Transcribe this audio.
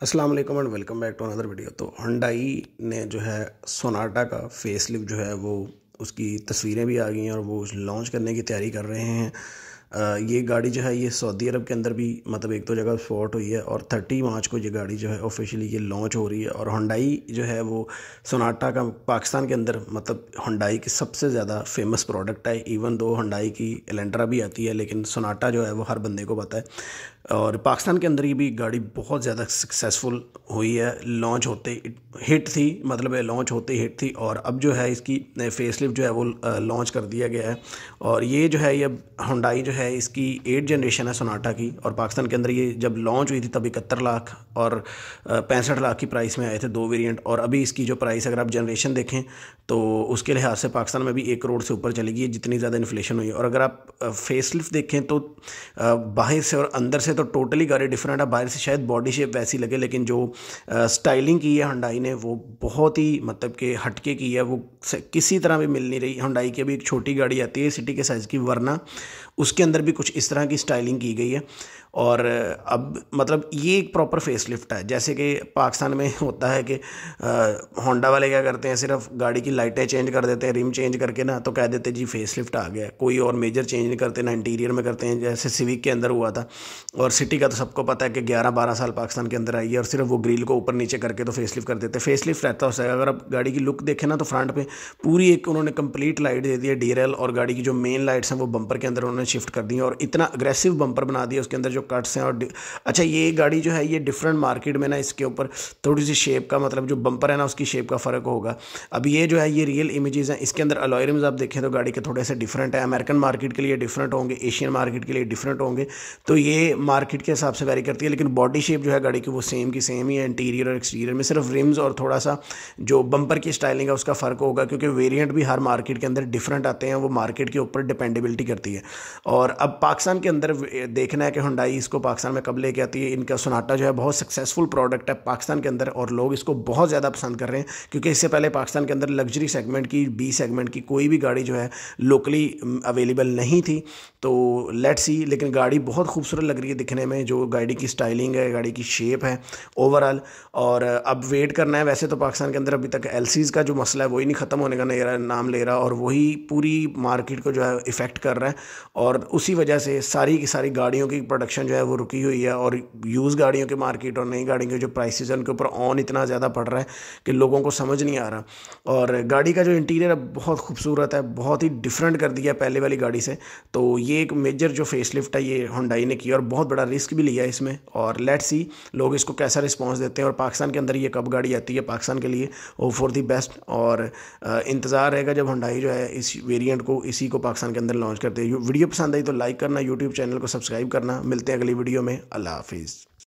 वालेकुम and welcome back to another video. तो Hyundai ने जो है सोनाटा का फेस लिफ्ट जो है वो उसकी तस्वीरें भी आ गई हैं और वो लॉन्च करने की तैयारी कर रहे हैं। आ, ये गाड़ी जो है ये सऊदी अरब के अंदर भी मतलब एक दो तो जगह स्पॉट हुई है और थर्टी मार्च को ये गाड़ी जो है ऑफिशियली ये लॉन्च हो रही है और हंडाई जो है वो सोनाटा का पाकिस्तान के अंदर मतलब हंडाई की सबसे ज़्यादा फ़ेमस प्रोडक्ट है। इवन दो हंडाई की एलेंट्रा भी आती है लेकिन सोनाटा जो है वो हर बंदे को पता है। और पाकिस्तान के अंदर ये भी गाड़ी बहुत ज़्यादा सक्सेसफुल हुई है। लॉन्च होते हिट थी मतलब लॉन्च होते हिट थी और अब जो है इसकी फेसलिफ्ट जो है वो लॉन्च कर दिया गया है। और ये जो है, ये हुंडाई जो है इसकी एट जनरेशन है सोनाटा की और पाकिस्तान के अंदर ये जब लॉन्च हुई थी तब इकहत्तर लाख और पैंसठ लाख की प्राइस में आए थे दो वेरिएंट और अभी इसकी जो प्राइस अगर आप जनरेशन देखें तो उसके लिहाज से पाकिस्तान में भी एक करोड़ से ऊपर चलेगी जितनी ज़्यादा इन्फ्लेशन हुई और अगर आप फेसलिफ्ट देखें तो बाहर से और अंदर से तो टोटली गाड़ी डिफरेंट है। बाहर से शायद बॉडी शेप वैसी लगे, लेकिन जो स्टाइलिंग की है हंडाई ने, वो बहुत ही मतलब कि हटके की है। वो किसी तरह भी मिल नहीं रही। हंडाई की अभी एक छोटी गाड़ी आती है सिटी के साइज़ की, वरना उसके अंदर भी कुछ इस तरह की स्टाइलिंग की गई है। और अब मतलब ये एक प्रॉपर फेस लिफ्ट है। जैसे कि पाकिस्तान में होता है कि होंडा वाले क्या करते हैं, सिर्फ़ गाड़ी की लाइटें चेंज कर देते हैं रिम चेंज करके ना तो कह देते जी फेस लिफ्ट आ गया कोई और मेजर चेंज नहीं करते, ना इंटीरियर में करते हैं, जैसे सिविक के अंदर हुआ था। और सिटी का तो सबको पता है कि ग्यारह बारह साल पाकिस्तान के अंदर आई है और सिर्फ़ वो ग्रिल को ऊपर नीचे करके तो फेस लिफ्ट कर देते फेस लिफ्ट रहता है अगर आप गाड़ी की लुक देखें ना तो फ्रंट पर पूरी एक उन्होंने कंप्लीट लाइट दे दी है डी और गाड़ी की जो मेन लाइट्स हैं, वो बंपर के अंदर उन्होंने शिफ्ट कर दी और इतना अग्रेसिव बंपर बना दिया उसके अंदर जो कट्स हैं और अच्छा ये गाड़ी जो है, ये डिफरेंट मार्केट में ना इसके ऊपर थोड़ी सी शेप का मतलब जो बंपर है ना, उसकी शेप का फ़र्क होगा। अब ये जो है, ये रियल इमेजेस हैं, इसके अंदर अलॉयरम्स आप देखें तो गाड़ी के थोड़े से डिफरेंट है। अमेरिकन मार्केट के लिए डिफरेंट होंगे एशियन मार्केट के लिए डिफरेंट होंगे। तो ये मार्केट के हिसाब से वेरी करती है, लेकिन बॉडी शेप जो है गाड़ी की वो सेम की सेम ही है इंटीरियर और एक्सटीरियर में। सिर्फ़ रिम्स और थोड़ा सा जो बंपर की स्टाइलिंग है, उसका फ़र्क होगा, क्योंकि वेरियंट भी हर मार्केट के अंदर डिफरेंट आते हैं, वो मार्केट के ऊपर डिपेंडेबिलिटी करती है। और अब पाकिस्तान के अंदर देखना है कि हुंडाई इसको पाकिस्तान में कब लेके आती है? इनका सोनाटा जो है बहुत सक्सेसफुल प्रोडक्ट है पाकिस्तान के अंदर और लोग इसको बहुत ज़्यादा पसंद कर रहे हैं क्योंकि इससे पहले पाकिस्तान के अंदर लग्जरी सेगमेंट की बी सेगमेंट की कोई भी गाड़ी जो है लोकली अवेलेबल नहीं थी। तो लेट सी लेकिन गाड़ी बहुत खूबसूरत लग रही है दिखने में, जो गाड़ी की स्टाइलिंग है, गाड़ी की शेप है ओवरऑल और अब वेट करना है। वैसे तो पाकिस्तान के अंदर अभी तक एल का जो मसला है वही नहीं ख़त्म होने का नहीं नाम ले रहा और वही पूरी मार्केट को जो है इफ़ेक्ट कर रहा है। और उसी वजह से सारी की सारी गाड़ियों की प्रोडक्शन जो है वो रुकी हुई है और यूज़ गाड़ियों के मार्केट और नई गाड़ियों के जो प्राइसेस हैं उनके ऊपर ऑन इतना ज़्यादा पड़ रहा है कि लोगों को समझ नहीं आ रहा। और गाड़ी का जो इंटीरियर है, बहुत खूबसूरत है, बहुत ही डिफरेंट कर दिया पहले वाली गाड़ी से। तो ये एक मेजर जो फेसलिफ्ट है, ये होंडाई ने किया और बहुत बड़ा रिस्क भी लिया इसमें। और लेट सी लोग इसको कैसा रिस्पॉन्स देते हैं और पाकिस्तान के अंदर ये कब गाड़ी आती है, पाकिस्तान के लिए वो फॉर दी बेस्ट और इंतज़ार रहेगा जब होंडाई जो है इस वेरियंट को, इसी को पाकिस्तान के अंदर लॉन्च करते हैं। वीडियो पसंद आई तो लाइक करना यूट्यूब चैनल को सब्सक्राइब करना। मिलते हैं अगली वीडियो में। अल्लाह हाफिज़।